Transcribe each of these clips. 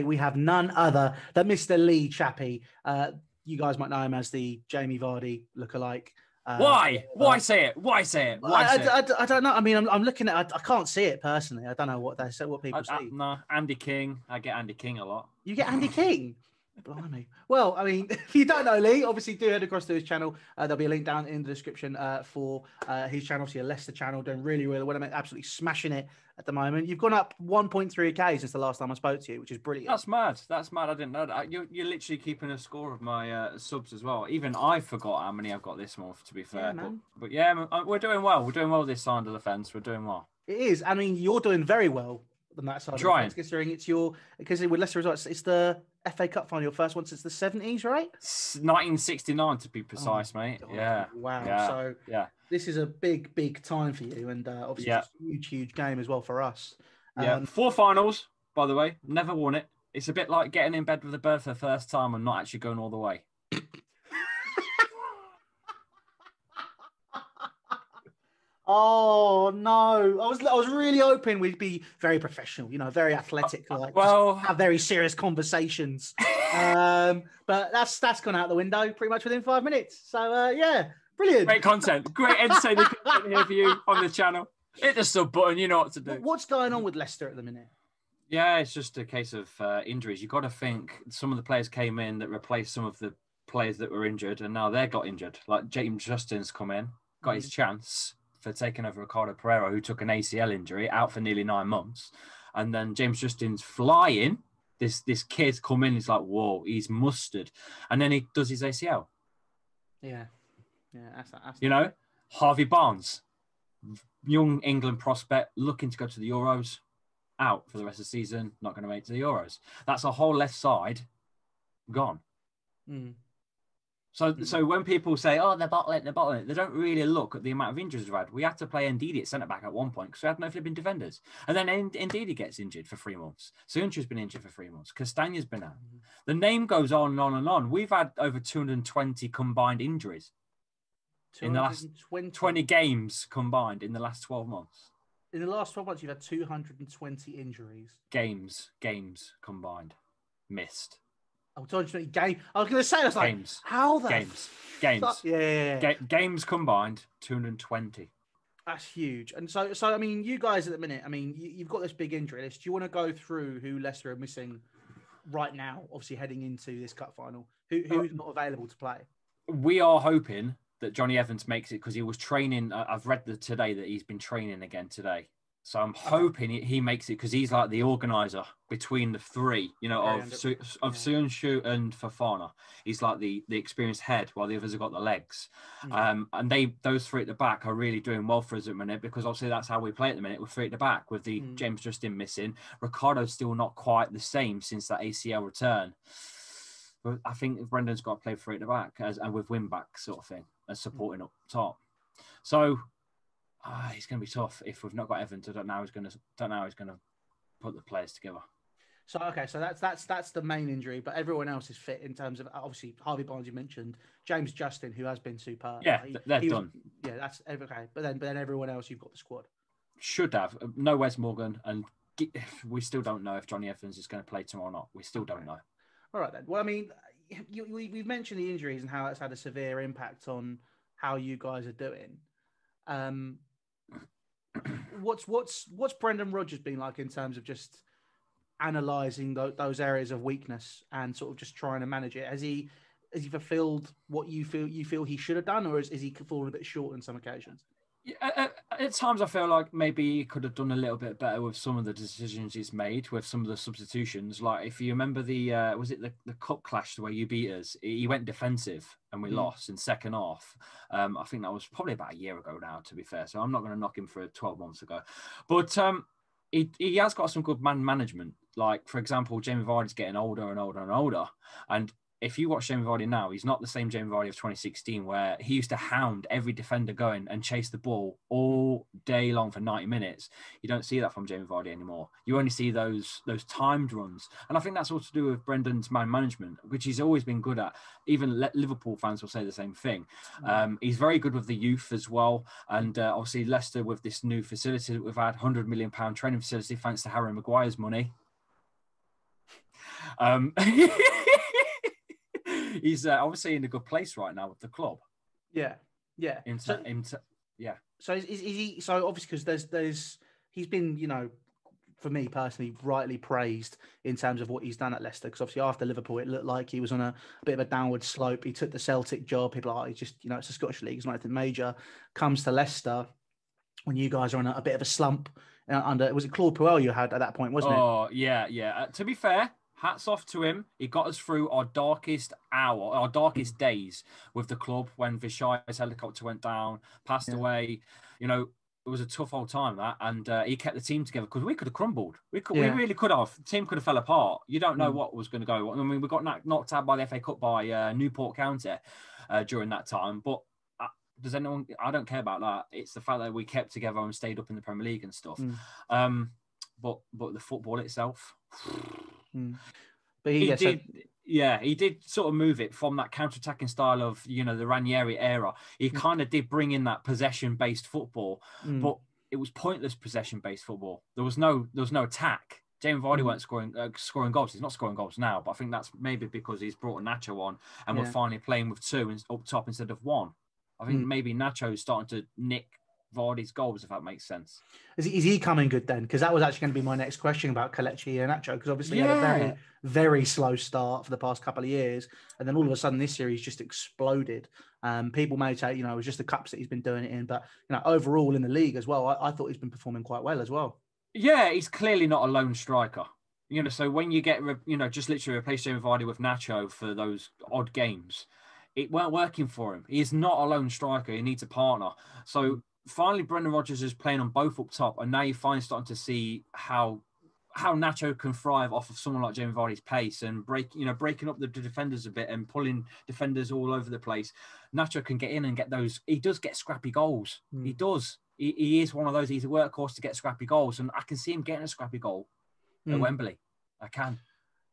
We have none other than Mr. Lee Chappy. Uh, you guys might know him as the Jamie Vardy lookalike. Uh, Why? Why say it? Why say it? Why I, say I. I, I don't know. I mean, I'm, I'm looking at. I, I can't see it personally. I don't know what they say. What people see. no, Andy King. I get Andy King a lot. You get Andy King. Blimey. Well, I mean, if you don't know Lee, obviously do head across to his channel. Uh, there'll be a link down in the description uh, for uh, his channel. Obviously, a Leicester channel doing really, really well. I'm absolutely smashing it at the moment. You've gone up 1.3k since the last time I spoke to you, which is brilliant. That's mad. That's mad. I didn't know that. You're, you're literally keeping a score of my uh, subs as well. Even I forgot how many I've got this month. To be fair, man. but, but yeah, uh, we're doing well. We're doing well this side of the fence. We're doing well. It is. I mean, you're doing very well on that side. Trying. considering it's your because with lesser results, it's the FA Cup final, your first one since the 70s, right? 1969 to be precise, mate. God, Yeah. Wow. Yeah. So Yeah. this is a big, big time for you, and uh, obviously Yeah. it's a huge, huge game as well for us. Yeah. Um, Four finals, by the way. Never won it. It's a bit like getting in bed with a bird for the first time and not actually going all the way. Oh no! I was I was really hoping we'd be very professional, you know, very athletic, like Well, have very serious conversations. um, but that's that's gone out the window pretty much within five minutes. So uh, yeah, brilliant. great content. Great entertaining content here for you on the channel. Hit the sub button. You know what to do. What- What's going on with Leicester at the minute? Yeah, it's just a case of uh, injuries. You've got to think some of the players came in that replaced some of the players that were injured, and now they got injured. Like James Justin's come in, got his chance for taking over Ricardo Pereira, who took an ACL injury, out for nearly nine months. And then James Justin's flying. This this kid's come in, he's like, whoa, he's mustard. And then he does his ACL. Yeah, yeah, that's that's You know, Harvey Barnes, young England prospect, looking to go to the Euros, out for the rest of the season, not going to make it to the Euros. That's a whole left side gone. Mm. So, hmm. so when people say, "Oh, they're bottling, they're bottling," they don't really look at the amount of injuries we've had. We had to play Ndidi at centre back at one point because we had no flipping defenders, and then N- Ndidi gets injured for three months. Söyüncü's been injured for three months. Castagna's been out. Hmm. The name goes on and on and on. We've had over 220 combined injuries, in the last 20 games combined in the last 12 months. in the last 12 months, you've had 220 injuries. Games, games combined, missed Oh, 220 game. I was going to say, I was like, games, how the games, fuck- games, Yeah, yeah, yeah. Ga- games combined, 220. That's huge. And so, so I mean, you guys at the minute, I mean, you, you've got this big injury list. Do you want to go through who Leicester are missing right now? Obviously, heading into this cup final, who uh, who's not available to play? we are hoping that Johnny Evans makes it because he was training. I've read the, today that he's been training again today. So I'm hoping he, makes it because he's like the organizer between the three, you know, of Su, of yeah. Söyüncü and Fofana. He's like the the experienced head, while the others have got the legs. Mm. Um, and they those three at the back are really doing well for us at the minute because obviously that's how we play at the minute with three at the back with the Mm. James Justin missing. Ricardo's still not quite the same since that ACL return. But I think Brendan's got to play three at the back as, and with wing back sort of thing as supporting up top. So ah, it's going to be tough if we've not got Evans. I don't know how he's going to don't know how he's going to put the players together. So okay, so that's that's that's the main injury, but everyone else is fit in terms of obviously Harvey Barnes you mentioned, James Justin who has been superb. Yeah, He- they're he was- done. Yeah, that's okay. But then but then everyone else you've got the squad. Should have no Wes Morgan, and we still don't know if Johnny Evans is going to play tomorrow or not. We still don't know. All right then. Well, I mean, you, we, we've mentioned the injuries and how it's had a severe impact on how you guys are doing. Um, what's what's what's Brendan Rodgers been like in terms of just analysing tho- those areas of weakness and sort of just trying to manage it? Has he has he fulfilled what you feel you feel he should have done, or is, is he fallen a bit short on some occasions? Yeah, at, at- times I feel like maybe he could have done a little bit better with some of the decisions he's made with some of the substitutions. Like if you remember the uh, was it the, the cup clash where you beat us? He went defensive and we Mm. lost in second half. Um, I think that was probably about a year ago now, to be fair. So I'm not going to knock him for 12 months ago, but um, he he has got some good man management. Like for example, Jamie Vardy's getting older and older and older, and if you watch Jamie Vardy now, he's not the same Jamie Vardy of 2016, where he used to hound every defender going and chase the ball all day long for 90 minutes. You don't see that from Jamie Vardy anymore. You only see those those timed runs, and I think that's all to do with Brendan's man management, which he's always been good at. Even Liverpool fans will say the same thing. Mm. Um, he's very good with the youth as well, and uh, obviously Leicester with this new facility that we've had, 100 million pound training facility, thanks to Harry Maguire's money. Um, he's uh, obviously in a good place right now with the club. Yeah, yeah. Into, so, into yeah. So is, is, he? So obviously, because there's there's he's been you know for me personally, rightly praised in terms of what he's done at Leicester. Because obviously after Liverpool, it looked like he was on a, a, bit of a downward slope. He took the Celtic job. People are like, oh, he's just, you know, it's a Scottish league. It's not anything major. Comes to Leicester when you guys are on a, a bit of a slump uh, under, was it Claude Puel you had at that point, wasn't oh, it? Oh, yeah, yeah. Uh, to be fair, hats off to him. He got us through our darkest hour, our darkest days with the club when Vichai's helicopter went down, passed yeah. away. You know, it was a tough old time that, and uh, he kept the team together because we could have crumbled. We could, yeah. we really could have. The team could have fell apart. You don't know mm. what was going to go. I mean, we got knocked out by the FA Cup by uh, Newport County uh, during that time, but. Uh, does anyone? I don't care about that. It's the fact that we kept together and stayed up in the Premier League and stuff. Mm. Um, but but the football itself, Mm. But he, he did, yeah, he did sort of move it from that counter-attacking style of you know the Ranieri era. He mm. kind of did bring in that possession-based football, mm. but it was pointless possession-based football. There was no there was no attack. Jamie Vardy mm. weren't scoring uh, scoring goals. He's not scoring goals now, but I think that's maybe because he's brought Nacho on, and yeah. we're finally playing with two up top instead of one. I think mm. maybe Nacho is starting to nick Vardy's goals, if that makes sense. Is he, is he coming good then? Because that was actually going to be my next question about Kelechi Iheanacho, because obviously yeah. he had a very, very slow start for the past couple of years. And then all of a sudden this year he's just exploded. Um, people may say, you know, it was just the cups that he's been doing it in. But, you know, overall in the league as well, I, I thought he's been performing quite well as well. Yeah, he's clearly not a lone striker. You know, so when you get, you know, just literally replace Jamie Vardy with Nacho for those odd games, it weren't working for him. He is not a lone striker. He needs a partner. So finally Brendan Rodgers is playing on both up top, and now you're finally starting to see how how Nacho can thrive off of someone like Jamie Vardy's pace and break, you know, breaking up the defenders a bit and pulling defenders all over the place. Nacho can get in and get those. He does get scrappy goals. Mm. He does. He, he, is one of those. He's a workhorse to get scrappy goals, and I can see him getting a scrappy goal mm. at hmm. Wembley. I can.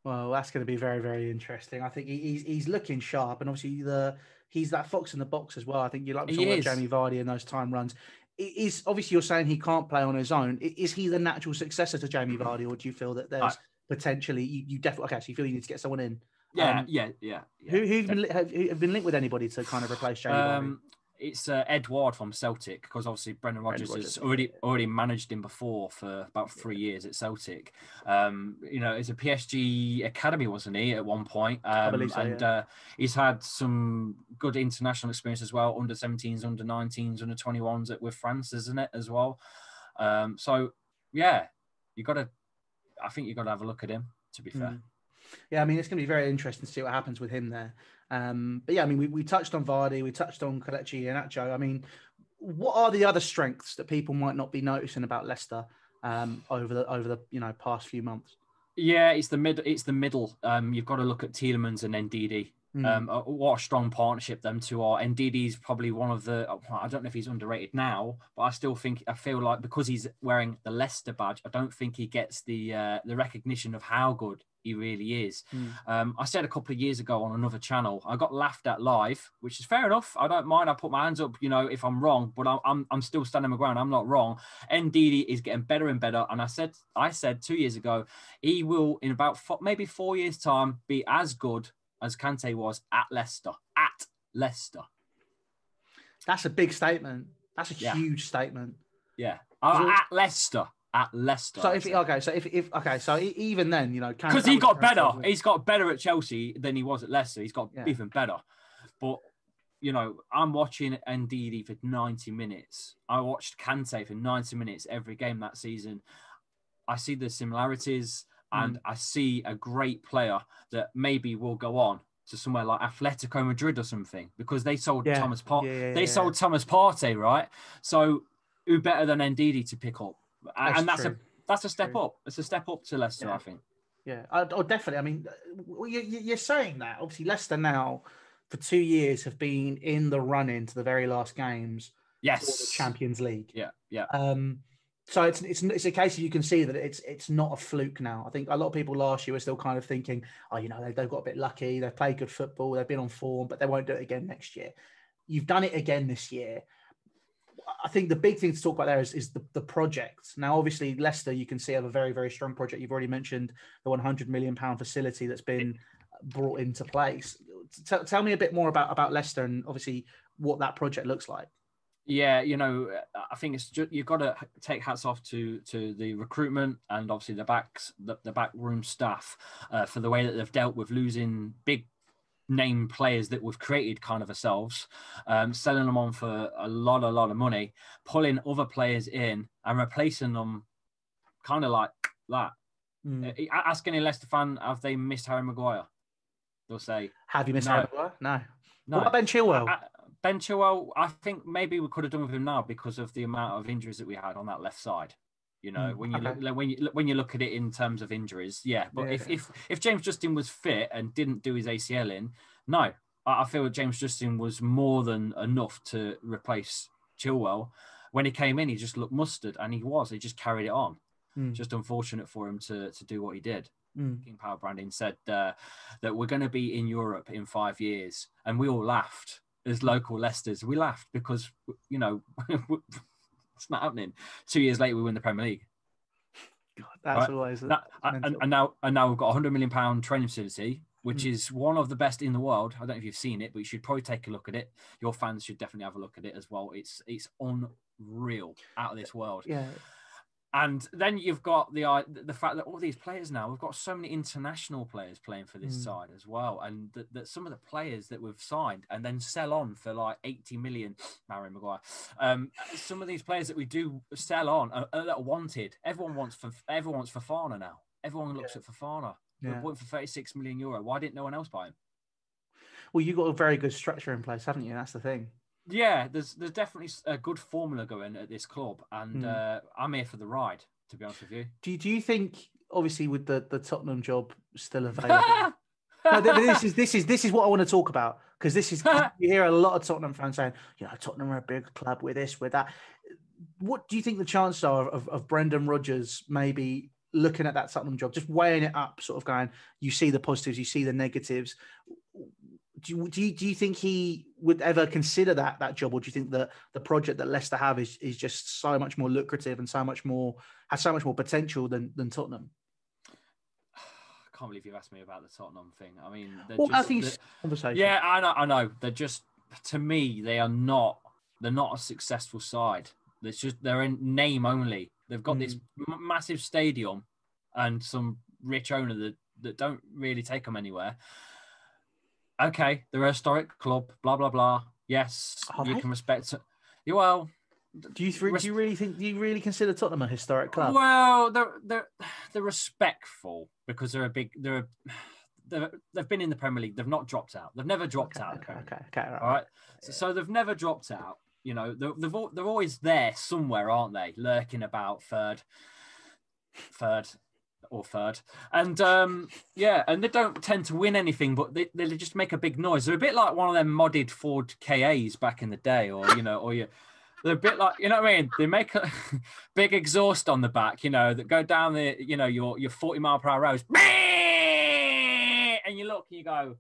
Well, that's going to be very, very interesting. I think he's he's looking sharp, and obviously the he's that fox in the box as well. I think you like talking about Jamie Vardy and those time runs. Is obviously you're saying he can't play on his own. Is he the natural successor to Jamie Vardy, or do you feel that there's potentially you, you definitely okay? So you feel you need to get someone in? Yeah, um, yeah, yeah, yeah. Who who've been have, have been linked with anybody to kind of replace Jamie um, Vardy? It's uh, Edouard from Celtic because obviously Brendan Rodgers, has already already managed him before for about three years at Celtic. Um, you know, it's a PSG academy, wasn't he, at one point? Um, so, and yeah. uh, he's had some good international experience as well, under 17s, under 19s, under 21s with France, isn't it, as well? Um, so yeah, you got to. I think you got to have a look at him. To be fair. Mm. Yeah, I mean, it's going to be very interesting to see what happens with him there. Um, but yeah, I mean, we, we touched on Vardy, we touched on Kelechi Iheanacho. I mean, what are the other strengths that people might not be noticing about Leicester um, over the over the you know past few months? Yeah, it's the mid. It's the middle. Um, you've got to look at Tielemans and Ndidi. Mm. Um, uh, what a strong partnership them two are. Ndidi's probably one of the. I don't know if he's underrated now, but I still think I feel like because he's wearing the Leicester badge, I don't think he gets the uh, the recognition of how good he really is. Mm. Um, I said a couple of years ago on another channel, I got laughed at live, which is fair enough. I don't mind. I put my hands up, you know, if I'm wrong, but I'm I'm, I'm still standing my ground. I'm not wrong. Ndidi is getting better and better, and I said I said two years ago he will in about four, maybe four years time be as good as Kante was at Leicester. At Leicester. That's a big statement. That's a yeah. huge statement. Yeah. Uh, at Leicester at Leicester. So if okay, so if, if okay, so even then, you know, because he got better, he's got better at Chelsea than he was at Leicester. He's got yeah. even better. But you know, I'm watching Ndidi for 90 minutes. I watched Kante for 90 minutes every game that season. I see the similarities, and mm. I see a great player that maybe will go on to somewhere like Atletico Madrid or something because they sold yeah. Thomas Part. Yeah, they sold Thomas Partey, right? So who better than Ndidi to pick up? That's and that's true. a that's a step true. up. It's a step up to Leicester, yeah. I think. Yeah, oh, definitely. I mean, you, you're saying that. Obviously, Leicester now for two years have been in the run in to the very last games yes. the Champions League. Yeah, yeah. Um, so it's it's it's a case you can see that it's it's not a fluke now. I think a lot of people last year were still kind of thinking, oh, you know, they, they've got a bit lucky, they've played good football, they've been on form, but they won't do it again next year. You've done it again this year. I think the big thing to talk about there is, is the, the project. Now, obviously, Leicester, you can see have a very, very strong project. You've already mentioned the 100 million pound facility that's been brought into place. T- tell me a bit more about about Leicester and obviously what that project looks like. Yeah, you know, I think it's just, you've got to take hats off to to the recruitment and obviously the backs the, the back room staff uh, for the way that they've dealt with losing big name players that we've created kind of ourselves, um, selling them on for a lot, a lot of money, pulling other players in and replacing them kind of like that. Mm. Uh, ask any Leicester fan, have they missed Harry Maguire? They'll say, Have you missed no. Harry Maguire? No. no. What about Ben Chilwell? I, I, ben Chilwell, I think maybe we could have done with him now because of the amount of injuries that we had on that left side. You know, mm, when you okay. look when you when you look at it in terms of injuries, yeah. But yeah, if, if if James Justin was fit and didn't do his ACL in, no, I, feel that James Justin was more than enough to replace Chilwell. When he came in, he just looked mustard, and he was. He just carried it on. Mm. Just unfortunate for him to to do what he did. Mm. King Power Branding said uh, that we're going to be in Europe in five years, and we all laughed as local Leicester's. We laughed because you know it's not happening. Two years later, we win the Premier League. God, that's right? always that, and, and, now and now we've got a hundred million pound training facility, which mm. is one of the best in the world. I don't know if you've seen it, but you should probably take a look at it. Your fans should definitely have a look at it as well. It's it's unreal, out of this world. Yeah, and then you've got the uh, the fact that all these players now we've got so many international players playing for this mm. side as well, and that, that some of the players that we've signed and then sell on for like eighty million, Mary Maguire. Um, some of these players that we do sell on are, are wanted. Everyone wants for everyone wants Fofana now. Everyone looks yeah. at Fofana. Yeah. We're for thirty six million euro. Why didn't no one else buy him? Well, you got a very good structure in place, haven't you? That's the thing. Yeah, there's there's definitely a good formula going at this club, and mm. uh, I'm here for the ride. To be honest with you, do you, do you think obviously with the the Tottenham job still available? no, this is this is this is what I want to talk about because this is you hear a lot of Tottenham fans saying, you know, Tottenham are a big club with this, with that. What do you think the chances are of, of Brendan Rodgers maybe looking at that Tottenham job, just weighing it up, sort of going, you see the positives, you see the negatives do you, do you, do you think he would ever consider that that job, or do you think that the project that Leicester have is is just so much more lucrative and so much more has so much more potential than than Tottenham? I can't believe you've asked me about the Tottenham thing. I mean, well, just, I think conversation. Yeah, I know, I know. They're just to me, they are not. They're not a successful side. It's just they're in name only. They've got mm. this m- massive stadium and some rich owner that that don't really take them anywhere okay, they're a historic club, blah blah blah. Yes, Are you they? can respect it. You well. Do you, res- do you really think? Do you really consider Tottenham a historic club? Well, they're they're they're respectful because they're a big they're a, they've been in the Premier League. They've not dropped out. They've never dropped okay, out. Okay, okay, okay, right. All right. So, so, they've never dropped out. You know, they're, they've they're always there somewhere, aren't they? Lurking about third, third, or third. And um, yeah, and they don't tend to win anything, but they, they just make a big noise. They're a bit like one of them modded Ford KAs back in the day, or you know, or you. They're a bit like you know what I mean. They make a big exhaust on the back, you know, that go down the you know your your forty mile per hour roads, and you look and you go,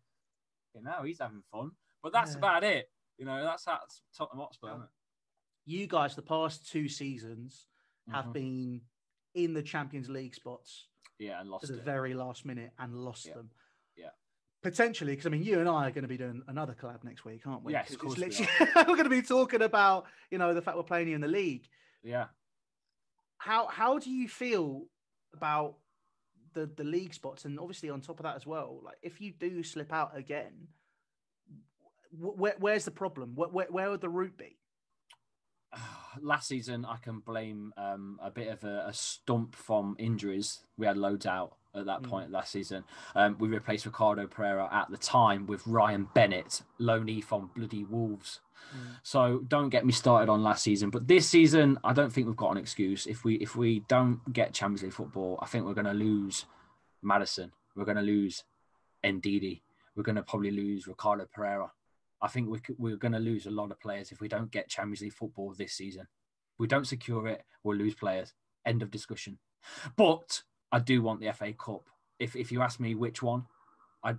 you know, he's having fun. But that's yeah. about it. You know, that's that's Tottenham Hotspur. You guys, the past two seasons have mm-hmm. been in the Champions League spots yeah, and lost to the it. very last minute and lost yeah. them. Yeah. Potentially, because I mean, you and I are going to be doing another collab next week, aren't we? Yes, of course. We are going to be talking about, you know, the fact we're playing you in the league. Yeah. How how do you feel about the the league spots, and obviously on top of that as well, like if you do slip out again, where, where's the problem? Where, where, where would the route be? Ah, last season, I can blame um, a bit of a, a, stump from injuries. We had loads out at that mm. point last season. Um, we replaced Ricardo Pereira at the time with Ryan Bennett, loanee from bloody Wolves. Mm. So don't get me started on last season. But this season, I don't think we've got an excuse. If we if we don't get Champions League football, I think we're going to lose Maddison. We're going to lose Ndidi. We're going to probably lose Ricardo Pereira. I think we we're going to lose a lot of players if we don't get Champions League football this season. we don't secure it, we'll lose players. End of discussion. But I do want the FA Cup. If if you ask me which one, I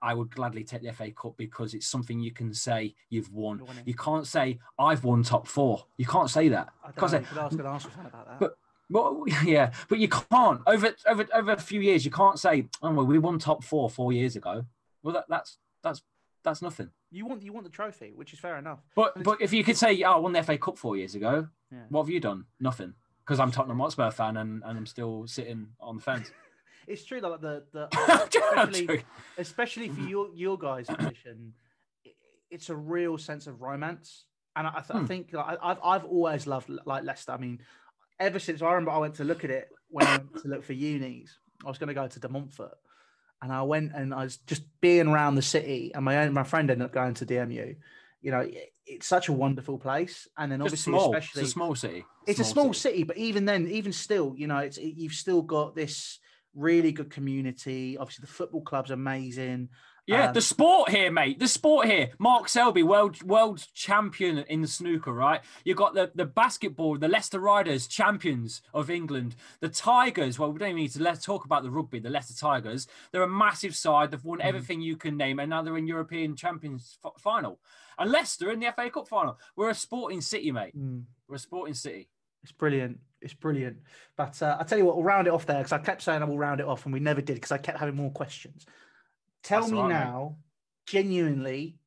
I would gladly take the FA Cup because it's something you can say you've won. You won it. You can't say I've won top four. You can't say that. I Can't know. say, ask about that. But- well, yeah, but you can't over over over a few years. You can't say, "Oh well, we won top four four years ago." Well, that, that's that's that's nothing. you want you want the trophy, which is fair enough. But but if you could say, "Oh, I won the FA Cup four years ago," Yeah. what have you done? Nothing. Because I'm Tottenham Hotspur fan and, and I'm still sitting on the fence. It's true, like the the especially, especially for your your guys' position, i- it's a real sense of romance, and I, I, th- I Hmm. think like, I- I've I've always loved like Leicester. I mean, ever since I remember I went to look at it when I went to look for unis, I was going to go to De Montfort, and I went and I was just being around the city, and my own my friend ended up going to DMU. You know, it, it's such a wonderful place, and then Just obviously, small. especially It's a small city. it's a small city, but even then, even still, you know, it's it, you've still got this really good community. Obviously, the football club's amazing. Yeah, Um, the sport here, mate. The sport here. Mark Selby, world world champion in snooker, right? You got the the basketball, the Leicester Riders, champions of England. The Tigers. Well, we don't even need to let's talk about the rugby. The Leicester Tigers. They're a massive side. They've won Mhm. everything you can name, and now they're in European Champions f- final. And Leicester in the FA Cup final. We're a sporting city, mate. Mm, We're a sporting city. it's brilliant. It's brilliant. But uh, I tell you what, we'll round it off there because I kept saying I will round it off, and we never did because I kept having more questions. Tell That's me right, mate. now, genuinely,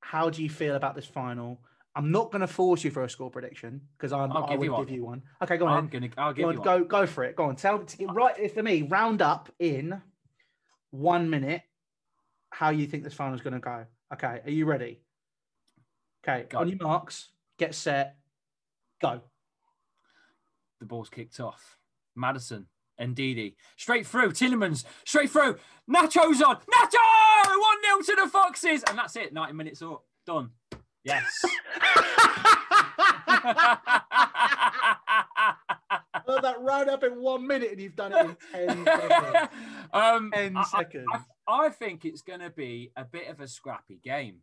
how do you feel about this final? I'm not going to force you for a score prediction because I'm. I'll I give you one. give you one. Okay, go on. I'm gonna. I'll give Go you on, one. go go for it. Go on. Tell to uh, right for me. Round up in one minute. How you think this final is going to go? Okay, are you ready? Okay, Go. on your marks, get set, go. the ball's kicked off. Maddison, Ndidi, straight through. Tielemans, straight through. Nacho's on. Nacho! 1 0 to the Foxes. And that's it. 90 minutes up. Done. Yes. well, that round up in one minute, and you've done it in ten seconds. um, Ten I- I- seconds. I, I think it's going to be a bit of a scrappy game.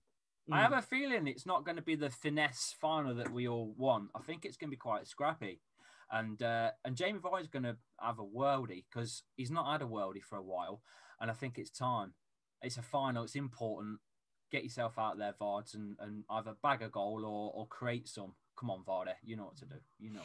I Mm. have a feeling it's not going to be the finesse final that we all want. I think it's going to be quite scrappy. And uh, and Jamie Vardy's going to have a worldie because he's not had a worldie for a while. And I think it's time. It's a final. It's important. Get yourself out there, Vards, and, and either bag a goal or, or create some. Come on, Vardy. You know what to do. You know